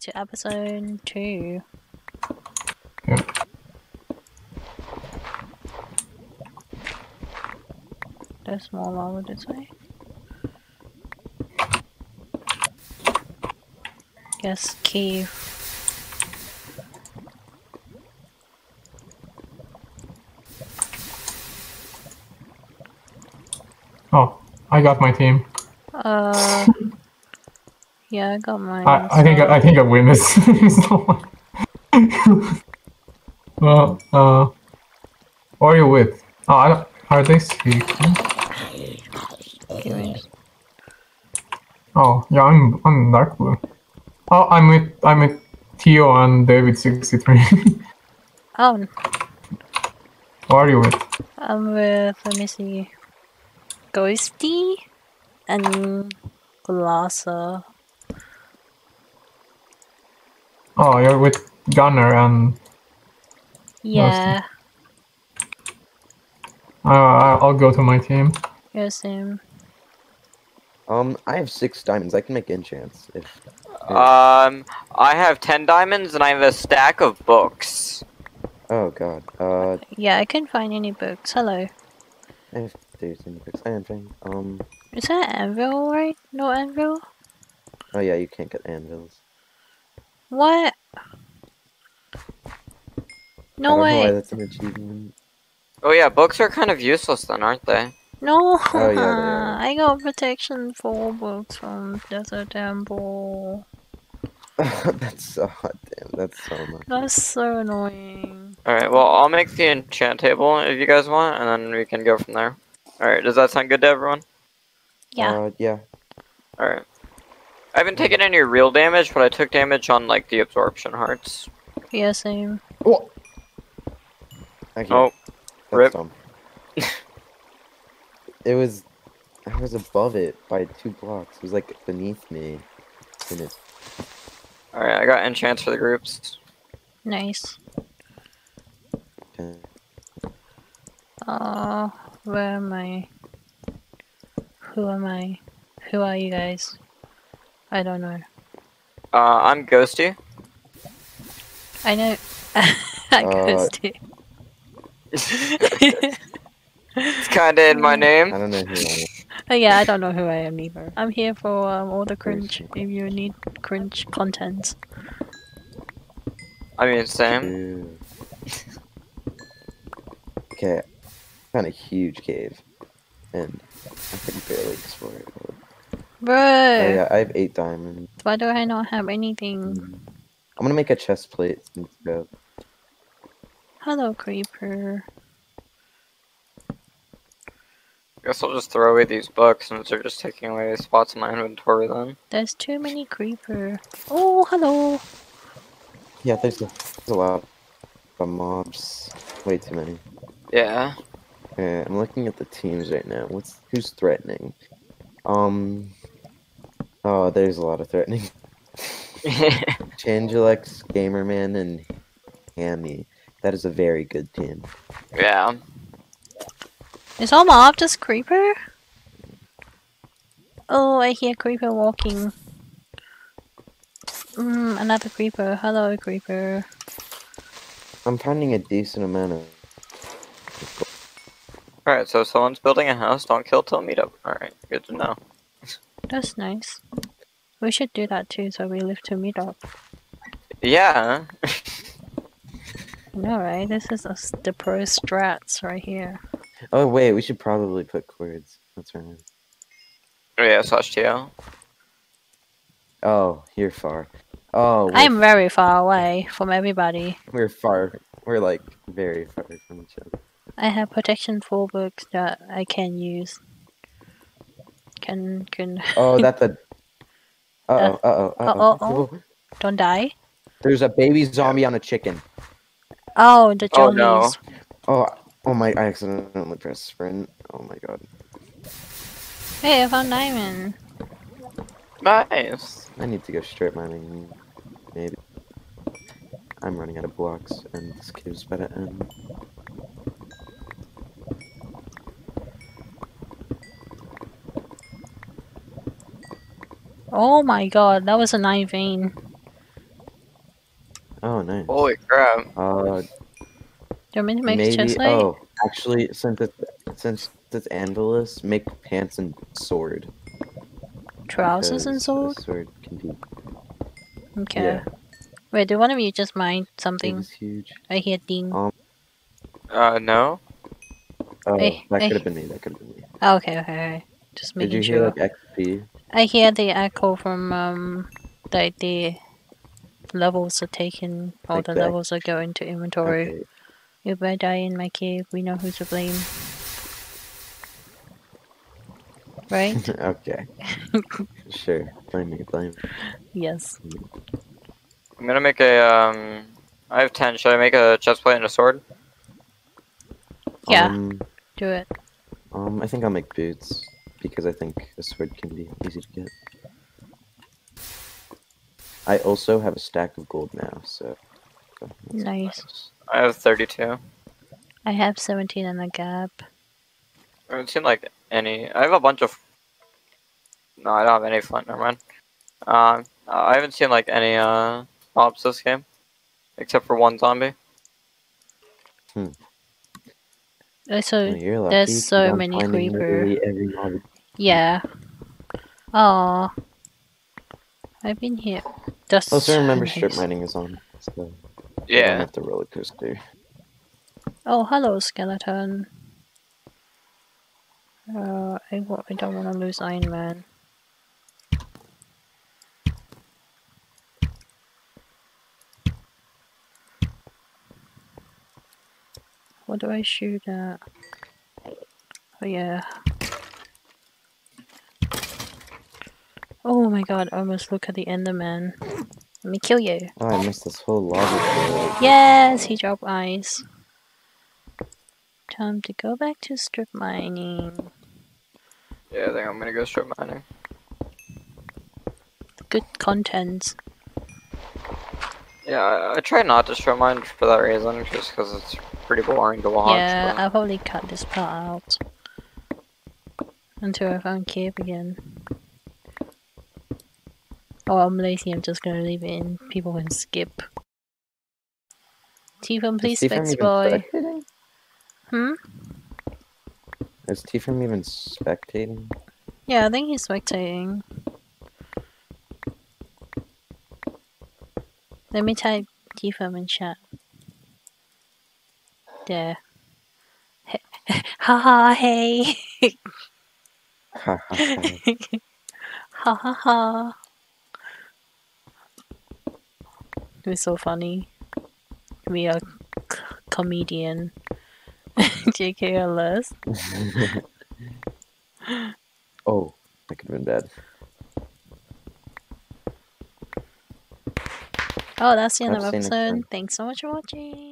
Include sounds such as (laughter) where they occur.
to episode two. There's more lava this way. Guess cave. Oh, I got my team. Uh, yeah, I got mine. I, I think I, I think I win this. Well, uh, who are you with? Oh, I don't, are they speaking? Oh, yeah, I'm I'm dark blue. Oh, I'm with I'm with Tio and David sixty three. (laughs) Oh, who are you with? I'm with, let me see, Ghosty and Glassa. Oh, you're with Gunner and Yeah, uh, I- I'll go to my team. you're same. Um, I have six diamonds. I can make enchants. If Um, I have 10 diamonds and I have a stack of books. oh god, uh, Yeah, I couldn't find any books. Hello. I have thirteen books. I am trying. Um, Is that anvil, right? No anvil? oh yeah, you can't get anvils. What? No don't know why way. that's an achievement. Oh yeah, books are kind of useless then, aren't they? No. Oh, yeah, they (laughs) are. I got protection for books from Desert Temple. (laughs) that's so hot. Damn, that's so much. That's so annoying. Alright, well, I'll make the enchant table if you guys want, and then we can go from there. Alright, does that sound good to everyone? Yeah. Uh, yeah. Alright. I haven't taken any real damage, but I took damage on, like, the absorption hearts. yeah, same. I can't. Oh, rip. (laughs) it was. I was above it by two blocks. It was like beneath me. It, alright, I got enchants for the groups. Nice. uh, Uh, where am I? Who am I? Who are you guys? I don't know. Uh, I'm Ghosty. I know. (laughs) I Uh, ghosted. (laughs) (laughs) It's kinda in my name. I don't know who I am. Oh yeah, I don't know who I am either. I'm here for um, all the cringe. If you need cringe content. I mean, same. Ew. okay, found a huge cave, and I can barely explore it. Oh, Bro, yeah, I have eight diamonds. why do I not have anything? I'm gonna make a chest plate instead. Hello, creeper. I Guess I'll just throw away these books since they're just taking away spots in my inventory then. There's too many creeper. Oh, hello. Yeah, there's a, there's a lot of mobs. Way too many. Yeah. Okay, I'm looking at the teams right now. What's who's threatening? Um. Oh, there's a lot of threatening. (laughs) Changelix, Gamerman, and Hammy. That is a very good team. yeah. Is all mob just creeper? Oh, I hear creeper walking. Mm, another creeper. Hello, creeper. I'm finding a decent amount of. Alright, so if someone's building a house, don't kill till meetup. Alright, good to know. That's nice. We should do that too, so we live to meet up. Yeah. I know, right? This is a s the pro strats right here. Oh wait, we should probably put coords. That's right. Oh yeah, slash TO. Oh, you're far. Oh, I'm very far away from everybody. we're far. We're like very far from each other. I have protection full books that I can use. Can can Oh, that's a. (laughs) Uh oh. Uh oh. Uh Uh-oh, oh. don't die. There's a baby zombie on a chicken. Oh, the zombies. Oh, no. Oh, oh my! I accidentally pressed sprint. Oh my god. Hey, I found diamond. Nice. I need to go straight mining. Maybe. I'm running out of blocks, and this cave's about to end. Oh my god, that was a nine vein. Oh, nice. Holy crap. Uh, Do you want me to make a maybe. chest plate? Oh, actually, since it's since it's anvilus, make pants and sword. Trousers and sword? Sword can be Okay. yeah. Wait, do one of you just mine Big something? is huge. I hear ding. Um, Uh, no? Oh, Hey, that hey. could have been me. That could have been me. Oh, okay, okay, okay. Just Did making you sure. hear like XP? I hear the echo from um like the levels are taken or Like the that. levels are going to inventory. Okay. If I die in my cave, we know who to blame. Right? (laughs) okay. (laughs) sure. Blame me. Blame. me. yes. I'm gonna make a, um... I have 10. Should I make a chest plate and a sword? Yeah. Um, Do it. um, I think I'll make boots because I think a sword can be easy to get. I also have a stack of gold now, so. that's Nice. I have 32. I have 17 in the gap. I haven't seen like any. I have a bunch of. No, I don't have any flint. Never mind. Um, uh, I haven't seen like any uh mobs this game, except for one zombie. Uh, So Oh, you're lucky, there's 'cause so many finding creeper. literally every mob. yeah. Oh. I've been here. Just Also, remember in strip mining is on, so you don't Yeah. have the roller coaster. Oh, hello, skeleton. Uh, I, wa- I don't want to lose Iron Man. What do I shoot at? Oh, yeah. Oh my god, I almost look at the Enderman. Let me kill you. Oh, I missed this whole lava. Yes, he dropped ice. Time to go back to strip mining. Yeah, I think I'm gonna go strip mining. Good content. Yeah, I, I try not to show mine for that reason, just because it's pretty boring to watch. yeah, but- I'll probably cut this part out. Until I found cave again. Oh, I'm lazy, I'm just gonna leave it in. People can skip. TFerm, please TFerm specs boy. Hmm? Is TFerm even spectating? Yeah, I think he's spectating. Let me type TFerm in chat. There. (laughs) Hey! Ha ha ha. (laughs) ha ha ha. It was so funny. We are c- comedian. (laughs) JKLS. oh, that could have been bad. Oh, that's the end of I'll the see you next episode. Thanks so much for watching.